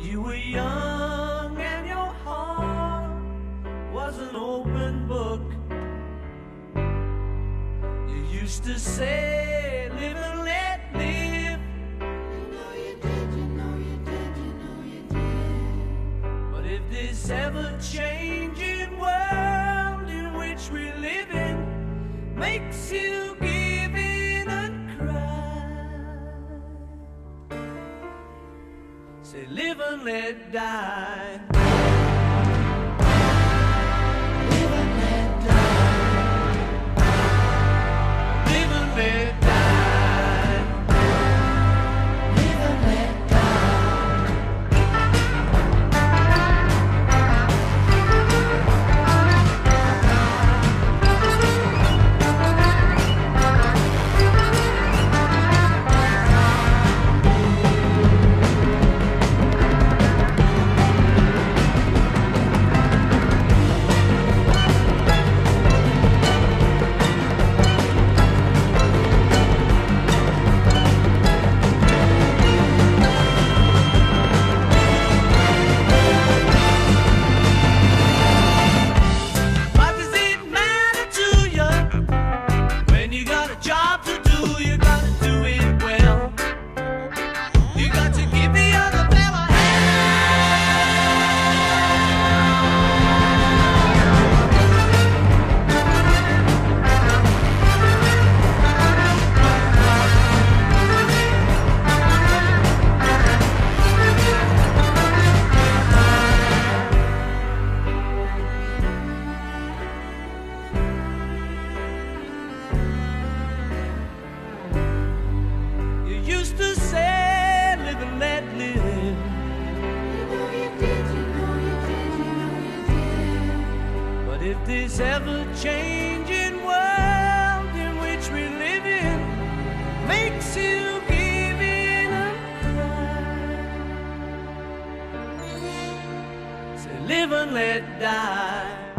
you were young and your heart was an open book. You used to say, live and let live. You know you did, you know you did, you know you did. But if this ever changing world in which we live in makes you say, live and let die. This ever changing world in which we live in makes you give in and cry, say, live and let die.